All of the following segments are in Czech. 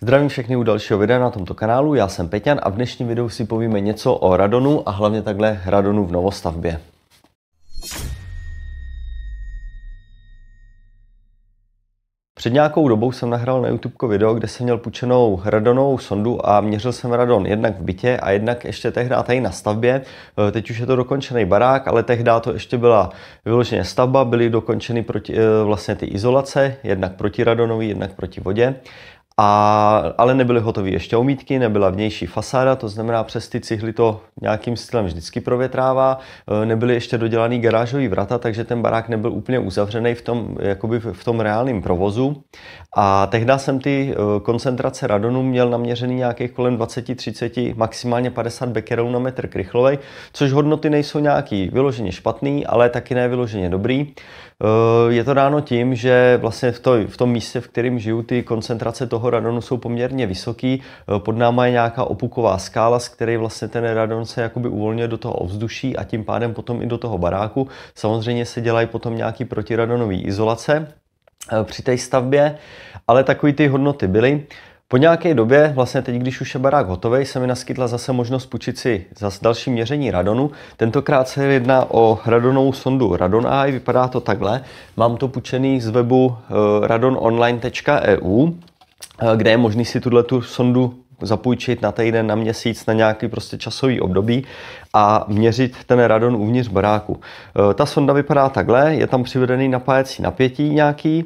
Zdravím všechny u dalšího videa na tomto kanálu, já jsem Peťan a v dnešním videu si povíme něco o radonu a hlavně takhle radonu v novostavbě. Před nějakou dobou jsem nahrál na YouTube video, kde jsem měl půjčenou radonovou sondu a měřil jsem radon jednak v bytě a jednak ještě tehdy tady na stavbě. E, teď už je to dokončený barák, ale tehdy to ještě byla vyloženě stavba, byly dokončeny proti, e, vlastně ty izolace, jednak proti radonový, jednak proti vodě. A, ale nebyly hotové ještě omítky, nebyla vnější fasáda, to znamená přes ty cihly to nějakým stylem vždycky provětrává, e, nebyly ještě dodělaný garážový vrata, takže ten barák nebyl úplně uzavřený v tom, jakoby v tom reálném provozu. A tehdy jsem ty e, koncentrace radonu měl naměřený nějakých kolem 20-30, maximálně 50 bekerelů na metr krychlovej, což hodnoty nejsou nějaký vyloženě špatný, ale taky ne vyloženě dobrý. Eh, je to dáno tím, že vlastně v, to, v tom místě, v kterém žiju, ty koncentrace toho radonu jsou poměrně vysoký. Pod náma je nějaká opuková skála, z které vlastně ten radon se jakoby uvolňuje do toho ovzduší a tím pádem potom i do toho baráku. Samozřejmě se dělají potom nějaký protiradonové izolace eh, při té stavbě, ale takové ty hodnoty byly. Po nějaké době, vlastně teď, když už je barák hotový, se mi naskytla zase možnost půjčit si zase další měření radonu. Tentokrát se jedná o radonovou sondu Radon Eye, vypadá to takhle. Mám to půjčený z webu eh, radononline.eu, kde je možný si tuhle tu sondu zapůjčit na týden, na měsíc, na nějaký prostě časový období a měřit ten radon uvnitř baráku. E, ta sonda vypadá takhle, je tam přivedený napájecí napětí nějaký, e,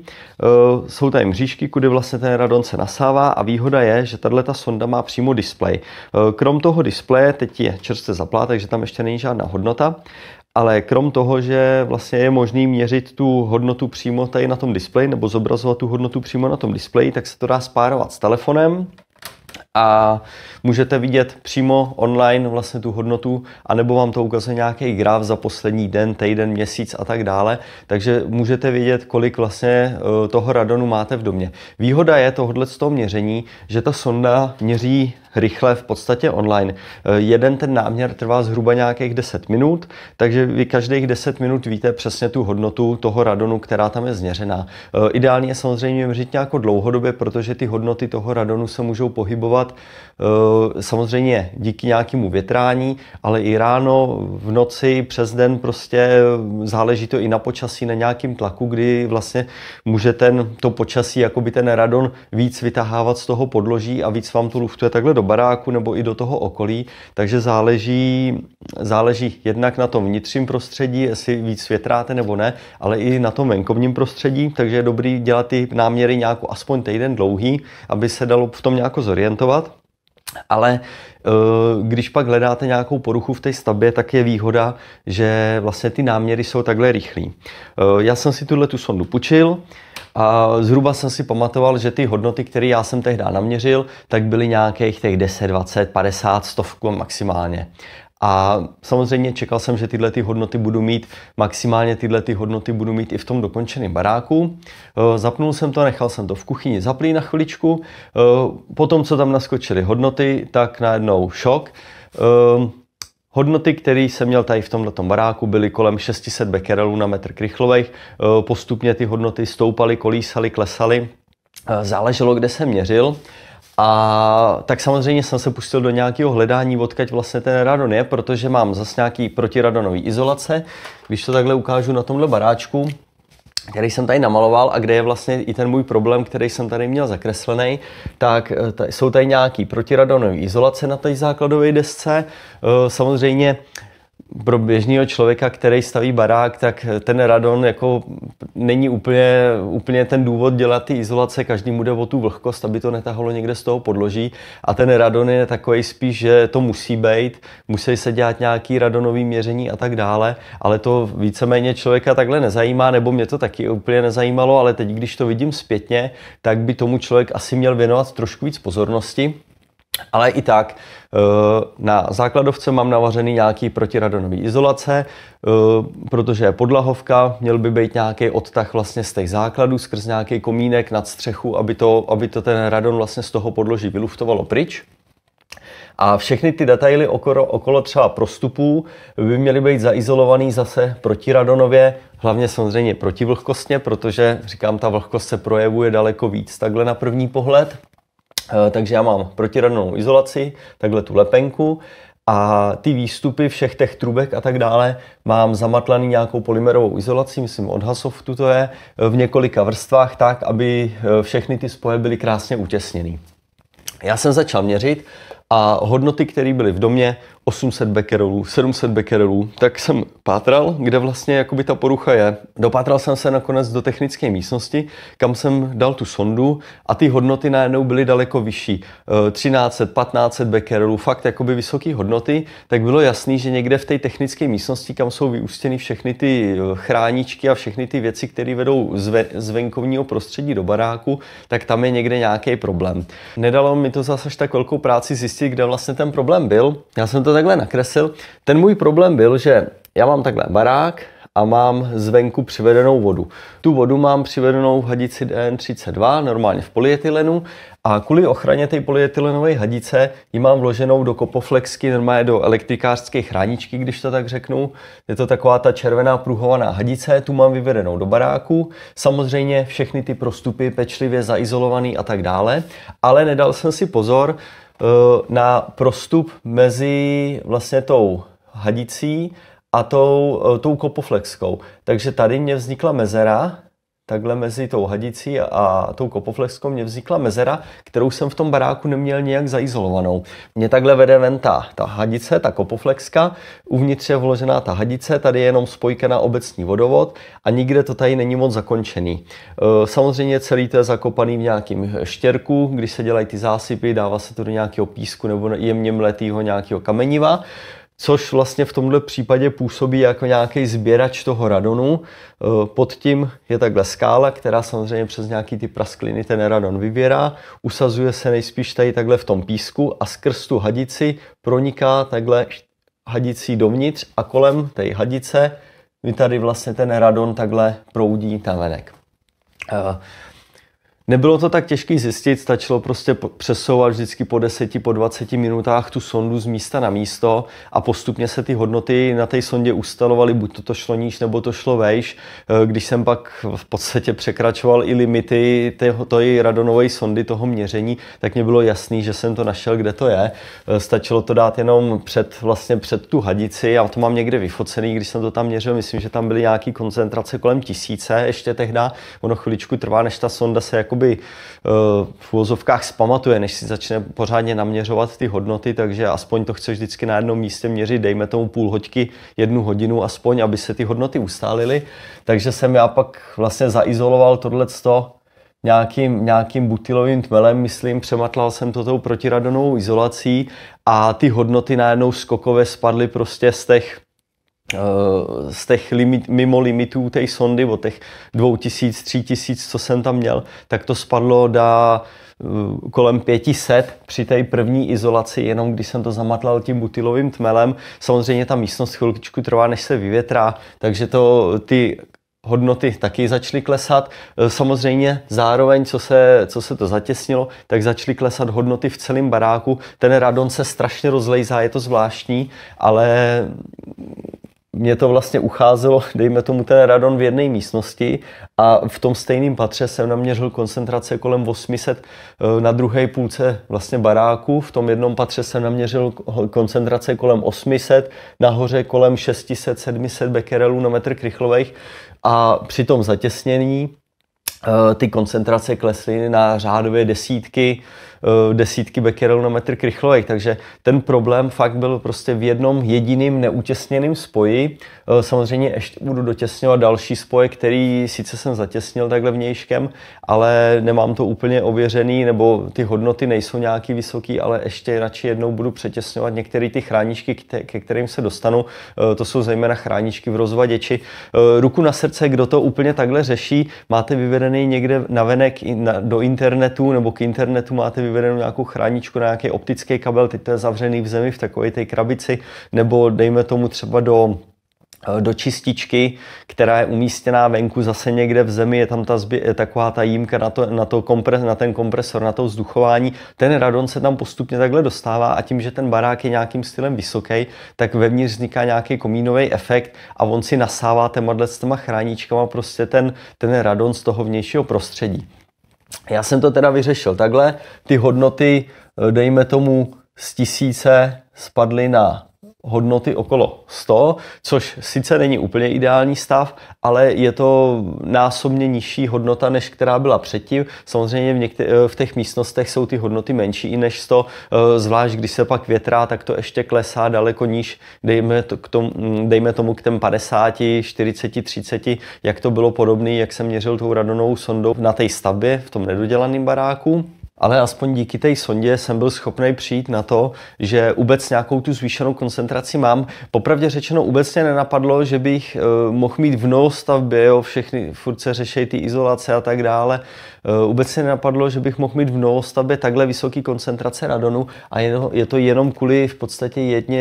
jsou tady mřížky, kudy vlastně ten radon se nasává a výhoda je, že tahle ta sonda má přímo displej. Krom toho displeje, teď je čerstvě zaplá, takže tam ještě není žádná hodnota, ale krom toho, že vlastně je možný měřit tu hodnotu přímo tady na tom displeji nebo zobrazovat tu hodnotu přímo na tom displeji, tak se to dá spárovat s telefonem a můžete vidět přímo online vlastně tu hodnotu, anebo vám to ukazuje nějaký graf za poslední den, týden, měsíc a tak dále, takže můžete vidět, kolik vlastně eh, toho radonu máte v domě. Výhoda je tohohle z toho měření, že ta sonda měří rychle v podstatě online. Eh, jeden ten náměr trvá zhruba nějakých 10 minut, takže vy každých 10 minut víte přesně tu hodnotu toho radonu, která tam je změřená. Eh, ideálně je samozřejmě měřit nějakou dlouhodobě, protože ty hodnoty toho radonu se můžou pohybovat eh, samozřejmě díky nějakému větrání, ale i ráno, v noci, přes den prostě záleží to i na počasí, na nějakým tlaku, kdy vlastně může ten, to počasí, jako by ten radon víc vytahávat z toho podloží a víc vám to luftuje takhle do baráku nebo i do toho okolí, takže záleží, záleží jednak na tom vnitřním prostředí, jestli víc větráte nebo ne, ale i na tom venkovním prostředí, takže je dobrý dělat ty náměry nějakou aspoň týden dlouhý, aby se dalo v tom nějak zorientovat. Ale eh, když pak hledáte nějakou poruchu v té stavbě, tak je výhoda, že vlastně ty náměry jsou takhle rychlí. Eh, já jsem si tuhle tu sondu půjčil, a zhruba jsem si pamatoval, že ty hodnoty, které já jsem tehdy naměřil, tak byly nějakých těch 10, 20, 50, stovku maximálně. A samozřejmě čekal jsem, že tyhle ty hodnoty budu mít, maximálně tyhle ty hodnoty budu mít i v tom dokončeném baráku. E, zapnul jsem to, nechal jsem to v kuchyni zaplý na chviličku. E, potom, co tam naskočily hodnoty, tak najednou šok. Hodnoty, které jsem měl tady v tomto baráku, byly kolem 600 bekerelů na metr krychlových. Eh, postupně ty hodnoty stoupaly, kolísaly, klesaly. Eh, záleželo, kde jsem měřil. A tak samozřejmě jsem se pustil do nějakého hledání, odkaď vlastně ten radon je, protože mám zase nějaký protiradonový izolace. Když to takhle ukážu na tomhle baráčku, který jsem tady namaloval a kde je vlastně i ten můj problém, který jsem tady měl zakreslený, tak eh, tady, jsou tady nějaký protiradonové izolace na té základové desce. Eh, samozřejmě pro běžného člověka, který staví barák, tak ten radon jako není úplně, úplně ten důvod dělat ty izolace, každý mu jde o tu vlhkost, aby to netahalo někde z toho podloží. A ten radon je takový spíš, že to musí být, musí se dělat nějaký radonový měření a tak dále, ale to víceméně člověka takhle nezajímá, nebo mě to taky úplně nezajímalo, ale teď, když to vidím zpětně, tak by tomu člověk asi měl věnovat trošku víc pozornosti, ale i tak eh, na základovce mám navařený nějaký protiradonový izolace, eh, protože je podlahovka, měl by být nějaký odtah vlastně z těch základů skrz nějaký komínek nad střechu, aby to, aby to ten radon vlastně z toho podloží vyluftovalo pryč. A všechny ty detaily okolo, okolo třeba prostupů by měly být zaizolovaný zase protiradonově, hlavně samozřejmě protivlhkostně, protože říkám, ta vlhkost se projevuje daleko víc takhle na první pohled. Takže já mám protiradonovou izolaci, takhle tu lepenku a ty výstupy všech těch trubek a tak dále mám zamatlaný nějakou polymerovou izolací, myslím od Hasoftu to je, v několika vrstvách tak, aby všechny ty spoje byly krásně utěsněny. Já jsem začal měřit a hodnoty, které byly v domě, 800 becquerelů, 700 becquerelů, tak jsem pátral, kde vlastně jakoby ta porucha je. Dopátral jsem se nakonec do technické místnosti, kam jsem dal tu sondu a ty hodnoty najednou byly daleko vyšší. 1300, 1500 becquerelů, fakt jakoby vysoké hodnoty, tak bylo jasný, že někde v té technické místnosti, kam jsou vyústěny všechny ty eh, chráničky a všechny ty věci, které vedou z venkovního prostředí do baráku, tak tam je někde nějaký problém. Nedalo mi to zase tak velkou práci zjistit, kde vlastně ten problém byl. Já jsem to takhle nakreslil. Ten můj problém byl, že já mám takhle barák a mám zvenku přivedenou vodu. Tu vodu mám přivedenou v hadici DN32, normálně v polyetylenu a kvůli ochraně té polyetylenové hadice ji mám vloženou do kopoflexky, normálně do elektrikářské chráničky, když to tak řeknu. Je to taková ta červená pruhovaná hadice, tu mám vyvedenou do baráku. Samozřejmě všechny ty prostupy pečlivě zaizolovaný a tak dále, ale nedal jsem si pozor, na prostup mezi vlastně tou hadicí a tou, eh, tou kopoflexkou. Takže tady mě vznikla mezera, takhle mezi tou hadicí a tou kopoflexkou mě vznikla mezera, kterou jsem v tom baráku neměl nějak zaizolovanou. Mě takhle vede ven ta, ta hadice, ta kopoflexka, uvnitř je vložená ta hadice, tady je jenom spojka na obecní vodovod a nikde to tady není moc zakončený. E, samozřejmě celý to je zakopaný v nějakým štěrku, když se dělají ty zásypy, dává se to do nějakého písku nebo jemně mletýho nějakého kameniva což vlastně v tomhle případě působí jako nějaký sběrač toho radonu. E, pod tím je takhle skála, která samozřejmě přes nějaký ty praskliny ten radon vybírá, usazuje se nejspíš tady takhle v tom písku a skrz tu hadici proniká takhle hadicí dovnitř a kolem té hadice mi tady vlastně ten radon takhle proudí venek. E, Nebylo to tak těžké zjistit, stačilo prostě přesouvat vždycky po 10, po 20 minutách tu sondu z místa na místo a postupně se ty hodnoty na té sondě ustalovaly, buď to, to šlo níž, nebo to šlo vejš. Eh, když jsem pak v podstatě překračoval i limity té radonové sondy, toho měření, tak mě bylo jasný, že jsem to našel, kde to je. Eh, stačilo to dát jenom před, vlastně před tu hadici, já to mám někde vyfocený, když jsem to tam měřil, myslím, že tam byly nějaké koncentrace kolem tisíce ještě tehda. Ono chviličku trvá, než ta sonda se jako jakoby eh, v úvozovkách zpamatuje, než si začne pořádně naměřovat ty hodnoty, takže aspoň to chceš vždycky na jednom místě měřit, dejme tomu půl hoďky, jednu hodinu aspoň, aby se ty hodnoty ustálily. Takže jsem já pak vlastně zaizoloval tohleto nějakým, nějakým butylovým tmelem, myslím, přematlal jsem to tou protiradonovou izolací a ty hodnoty najednou skokově spadly prostě z těch z těch limit, mimo limitů té sondy, od těch 2000, 3000, co jsem tam měl, tak to spadlo do eh, kolem 500 při té první izolaci, jenom když jsem to zamatlal tím butylovým tmelem. Samozřejmě ta místnost chvilku trvá, než se vyvětrá, takže to ty hodnoty taky začaly klesat. Eh, samozřejmě zároveň, co se, co se to zatěsnilo, tak začaly klesat hodnoty v celém baráku. Ten radon se strašně rozlejzá, je to zvláštní, ale mě to vlastně ucházelo, dejme tomu ten radon v jedné místnosti a v tom stejném patře jsem naměřil koncentrace kolem 800 eh, na druhé půlce vlastně baráku, v tom jednom patře jsem naměřil koncentrace kolem 800, nahoře kolem 600-700 bekerelů na metr krychlových a při tom zatěsnění eh, ty koncentrace klesly na řádově desítky, desítky becquerel na metr krychlových, takže ten problém fakt byl prostě v jednom jediným neutěsněným spoji. Eh, samozřejmě ještě budu dotěsňovat další spoje, který sice jsem zatěsnil takhle vnějškem, ale nemám to úplně ověřený, nebo ty hodnoty nejsou nějaký vysoký, ale ještě radši jednou budu přetěsňovat některé ty chráničky, ke kterým se dostanu. Eh, to jsou zejména chráničky v rozvaděči. Ruku na srdce, kdo to úplně takhle řeší, máte vyvedený někde navenek do internetu nebo k internetu máte vyvedenou nějakou chráničku na nějaký optický kabel, teď to je zavřený v zemi v takové té krabici, nebo dejme tomu třeba do do čističky, která je umístěná venku zase někde v zemi, je tam ta zbě, taková ta jímka na, to, na, to kompres, na ten kompresor, na to vzduchování. Ten radon se tam postupně takhle dostává a tím, že ten barák je nějakým stylem vysoký, tak vevnitř vzniká nějaký komínový efekt a on si nasává těma s těma chráničkama prostě ten, ten radon z toho vnějšího prostředí. Já jsem to teda vyřešil takhle, ty hodnoty, eh, dejme tomu z tisíce, spadly na hodnoty okolo 100, což sice není úplně ideální stav, ale je to násobně nižší hodnota, než která byla předtím. Samozřejmě v, některé, v těch místnostech jsou ty hodnoty menší i než 100, eh, zvlášť když se pak větrá, tak to ještě klesá daleko níž, dejme, to k tomu, dejme tomu k těm 50, 40, 30, jak to bylo podobné, jak jsem měřil tou radonovou sondou na té stavbě v tom nedodělaném baráku ale aspoň díky té sondě jsem byl schopný přijít na to, že vůbec nějakou tu zvýšenou koncentraci mám. Popravdě řečeno vůbec mě nenapadlo, že bych uh, mohl mít v novostavbě, jo, všechny furt se řeší ty izolace a tak dále. Uh, vůbec mě nenapadlo, že bych mohl mít v novostavbě takhle vysoký koncentrace radonu a je, je to jenom kvůli v podstatě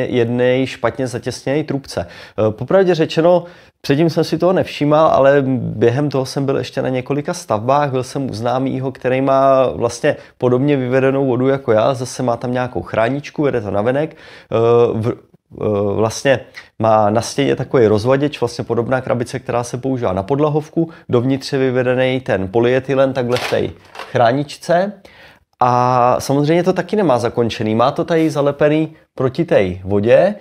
jedné špatně zatěsněné trubce. Uh, popravdě řečeno, Předtím jsem si toho nevšímal, ale během toho jsem byl ještě na několika stavbách. Byl jsem u známýho, který má vlastně podobně vyvedenou vodu jako já. Zase má tam nějakou chráničku, vede to na venek. Eh, eh, vlastně má na stěně takový rozvaděč, vlastně podobná krabice, která se používá na podlahovku. Dovnitř je vyvedený ten polyetylen takhle v té chráničce. A samozřejmě to taky nemá zakončený. Má to tady zalepený proti té vodě,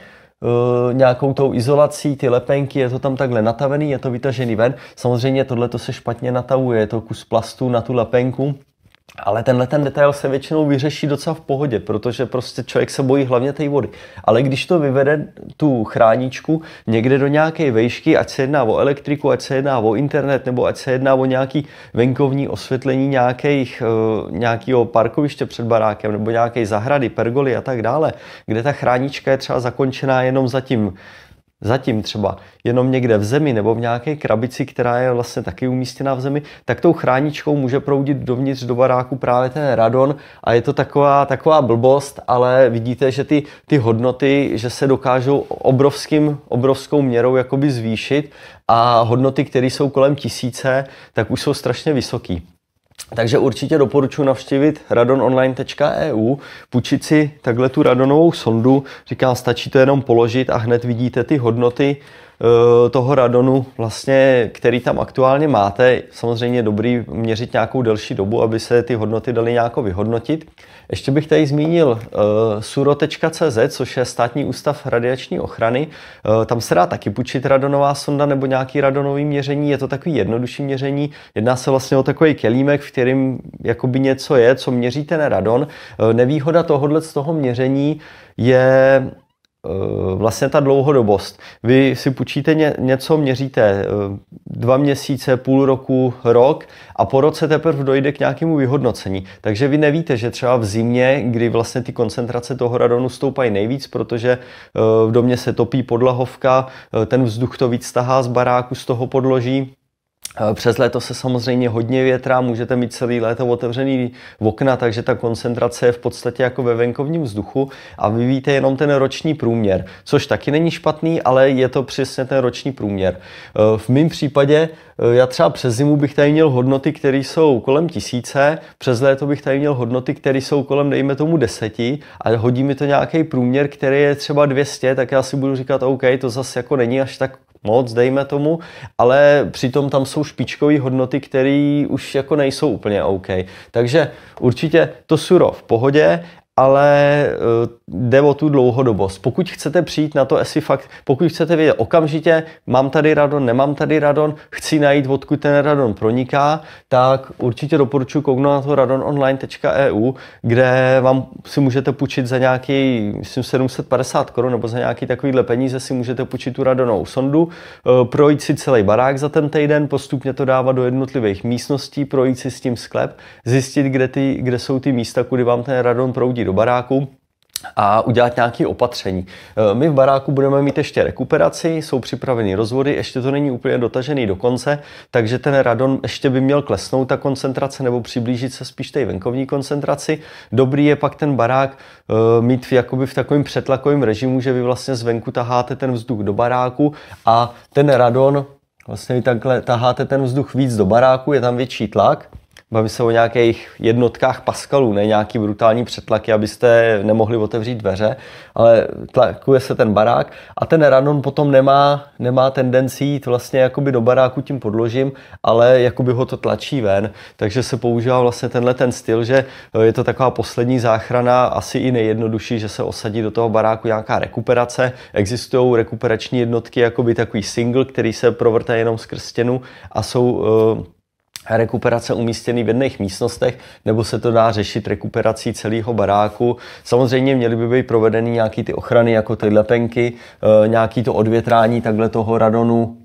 nějakou tou izolací, ty lepenky, je to tam takhle natavený, je to vytažený ven. Samozřejmě tohle to se špatně natavuje, je to kus plastu na tu lepenku, ale tenhle ten detail se většinou vyřeší docela v pohodě, protože prostě člověk se bojí hlavně té vody. Ale když to vyvede tu chráničku někde do nějaké vejšky, ať se jedná o elektriku, ať se jedná o internet, nebo ať se jedná o nějaký venkovní osvětlení nějakých, uh, nějakého parkoviště před barákem, nebo nějaké zahrady, pergoly a tak dále, kde ta chránička je třeba zakončená jenom za tím zatím třeba jenom někde v zemi nebo v nějaké krabici, která je vlastně taky umístěná v zemi, tak tou chráničkou může proudit dovnitř do baráku právě ten radon a je to taková, taková blbost, ale vidíte, že ty, ty hodnoty, že se dokážou obrovským, obrovskou měrou jakoby zvýšit a hodnoty, které jsou kolem tisíce, tak už jsou strašně vysoký. Takže určitě doporučuji navštívit radononline.eu, půjčit si takhle tu radonovou sondu. Říkám, stačí to jenom položit a hned vidíte ty hodnoty toho radonu, vlastně, který tam aktuálně máte. Samozřejmě je dobrý měřit nějakou delší dobu, aby se ty hodnoty daly nějak vyhodnotit. Ještě bych tady zmínil uh, suro.cz, což je státní ústav radiační ochrany. Uh, tam se dá taky půjčit radonová sonda nebo nějaký radonový měření. Je to takový jednodušší měření. Jedná se vlastně o takový kelímek, v kterým jakoby něco je, co měří ten radon. Nevýhoda tohohle z toho měření je Eh, vlastně ta dlouhodobost. Vy si půjčíte ně, něco, měříte eh, dva měsíce, půl roku, rok a po roce teprve dojde k nějakému vyhodnocení. Takže vy nevíte, že třeba v zimě, kdy vlastně ty koncentrace toho radonu stoupají nejvíc, protože eh, v domě se topí podlahovka, ten vzduch to víc tahá z baráku, z toho podloží, přes léto se samozřejmě hodně větrá, můžete mít celý léto otevřený okna, takže ta koncentrace je v podstatě jako ve venkovním vzduchu a vy víte jenom ten roční průměr, což taky není špatný, ale je to přesně ten roční průměr. E, v mém případě e, já třeba přes zimu bych tady měl hodnoty, které jsou kolem tisíce, přes léto bych tady měl hodnoty, které jsou kolem, dejme tomu, deseti a hodí mi to nějaký průměr, který je třeba 200, tak já si budu říkat, OK, to zase jako není až tak moc, dejme tomu, ale přitom tam jsou špičkové hodnoty, které už jako nejsou úplně OK. Takže určitě to suro v pohodě ale uh, jde o tu dlouhodobost. Pokud chcete přijít na to, jestli fakt, pokud chcete vědět okamžitě, mám tady radon, nemám tady radon, chci najít, odkud ten radon proniká, tak určitě doporučuji kouknout na to radononline.eu, kde vám si můžete půjčit za nějaký, myslím, 750 korun nebo za nějaký takovýhle peníze si můžete půjčit tu radonovou sondu, uh, projít si celý barák za ten týden, postupně to dávat do jednotlivých místností, projít si s tím sklep, zjistit, kde, ty, kde jsou ty místa, kudy vám ten radon proudí do baráku a udělat nějaké opatření. E, my v baráku budeme mít ještě rekuperaci, jsou připraveny rozvody, ještě to není úplně dotažený do konce, takže ten radon ještě by měl klesnout ta koncentrace nebo přiblížit se spíš té venkovní koncentraci. Dobrý je pak ten barák e, mít v, jakoby v takovém přetlakovém režimu, že vy vlastně zvenku taháte ten vzduch do baráku a ten radon, vlastně vy takhle taháte ten vzduch víc do baráku, je tam větší tlak, Bavím se o nějakých jednotkách paskalů, ne nějaký brutální přetlaky, abyste nemohli otevřít dveře, ale tlakuje se ten barák a ten radon potom nemá, nemá tendenci jít vlastně jakoby do baráku tím podložím, ale jakoby ho to tlačí ven, takže se používá vlastně tenhle ten styl, že je to taková poslední záchrana, asi i nejjednodušší, že se osadí do toho baráku nějaká rekuperace. Existují rekuperační jednotky, jakoby takový single, který se provrtá jenom skrz stěnu a jsou uh, rekuperace umístěný v jedných místnostech, nebo se to dá řešit rekuperací celého baráku. Samozřejmě měly by být provedeny nějaký ty ochrany, jako ty lepenky, eh, nějaký to odvětrání takhle toho radonu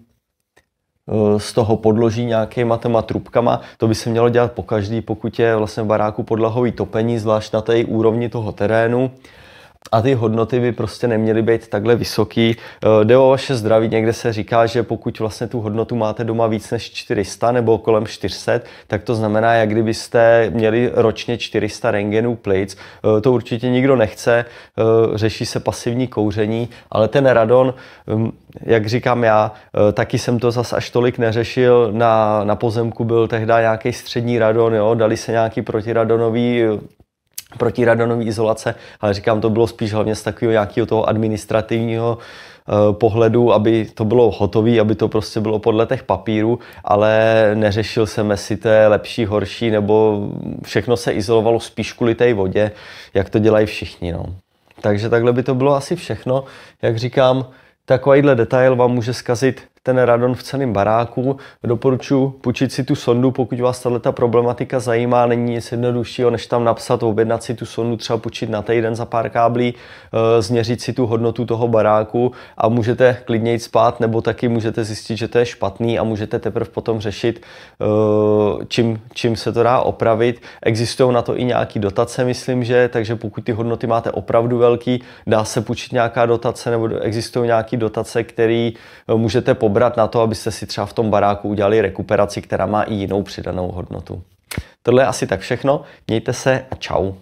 eh, z toho podloží nějakýma těma trubkama. To by se mělo dělat po každý, pokud je vlastně v baráku podlahový topení, zvlášť na té úrovni toho terénu a ty hodnoty by prostě neměly být takhle vysoký. Eh, jde o vaše zdraví, někde se říká, že pokud vlastně tu hodnotu máte doma víc než 400 nebo kolem 400, tak to znamená, jak kdybyste měli ročně 400 rengenů plic. Eh, to určitě nikdo nechce, eh, řeší se pasivní kouření, ale ten radon, hm, jak říkám já, taky jsem to zas až tolik neřešil. Na, na pozemku byl tehdy nějaký střední radon, jo, dali se nějaký protiradonový protiradonové izolace, ale říkám, to bylo spíš hlavně z takového nějakého toho administrativního uh, pohledu, aby to bylo hotové, aby to prostě bylo podle těch papírů, ale neřešil jsem, jestli to je lepší, horší, nebo všechno se izolovalo spíš kvůli té vodě, jak to dělají všichni. No. Takže takhle by to bylo asi všechno. Jak říkám, takovýhle detail vám může zkazit ten radon v celém baráku. Doporučuji půjčit si tu sondu, pokud vás tato problematika zajímá. Není nic jednoduššího, než tam napsat, objednat si tu sondu, třeba půjčit na týden za pár káblí, eh, změřit si tu hodnotu toho baráku a můžete klidně jít spát, nebo taky můžete zjistit, že to je špatný a můžete teprve potom řešit, eh, čím, čím se to dá opravit. Existují na to i nějaký dotace, myslím, že, takže pokud ty hodnoty máte opravdu velký, dá se půjčit nějaká dotace, nebo existují nějaké dotace, které eh, můžete pobrat pobrat na to, abyste si třeba v tom baráku udělali rekuperaci, která má i jinou přidanou hodnotu. Tohle je asi tak všechno. Mějte se a čau.